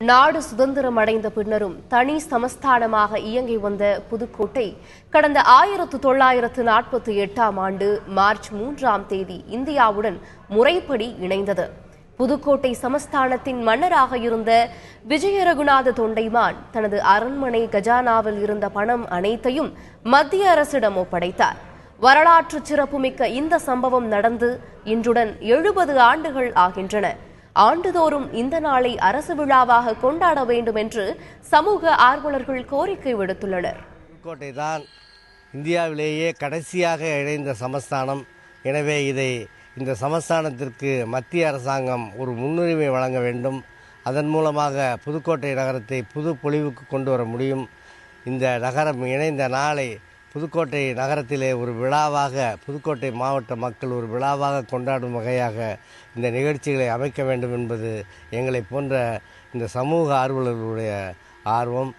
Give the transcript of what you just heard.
நாடு சுதந்திரம் அடைந்த பின்னரும் தனி சமஸ்தானமாக இயங்கி வந்த புதுக்கோட்டை கடந்த ஆயிரத்து தொள்ளாயிரத்து நாற்பத்தி எட்டாம் ஆண்டு மார்ச் மூன்றாம் தேதி இந்தியாவுடன் முறைப்படி இணைந்தது. புதுக்கோட்டை சமஸ்தானத்தின் மன்னராக இருந்த விஜய ரகுநாத தொண்டைமான் தனது அரண்மனை கஜானாவில் இருந்த பணம் அனைத்தையும் மத்திய அரசிடம் ஒப்படைத்தார். வரலாற்று சிறப்புமிக்க இந்த சம்பவம் நடந்து இன்றுடன் எழுபது ஆண்டுகள் ஆகின்றன. ஆண்டுதோறும் இந்த நாளை அரசு விழாவாக கொண்டாட வேண்டும் என்று சமூக ஆர்வலர்கள் கோரிக்கை விடுத்துள்ளனர். புதுக்கோட்டை தான் இந்தியாவிலேயே கடைசியாக இணைந்த சமஸ்தானம். எனவே இதை இந்த சமஸ்தானத்திற்கு மத்திய அரசாங்கம் ஒரு முன்னுரிமை வழங்க வேண்டும். அதன் மூலமாக புதுக்கோட்டை நகரத்தை புது பொலிவுக்கு கொண்டு வர முடியும். இந்த நகரம் இணைந்த நாளை புதுக்கோட்டை நகரத்திலே ஒரு விழாவாக புதுக்கோட்டை மாவட்ட மக்கள் ஒரு விழாவாக கொண்டாடும் வகையாக இந்த நிகழ்ச்சிகளை அமைக்க வேண்டும் என்பது எங்களை போன்ற இந்த சமூக ஆர்வலர்களுடைய ஆர்வம்.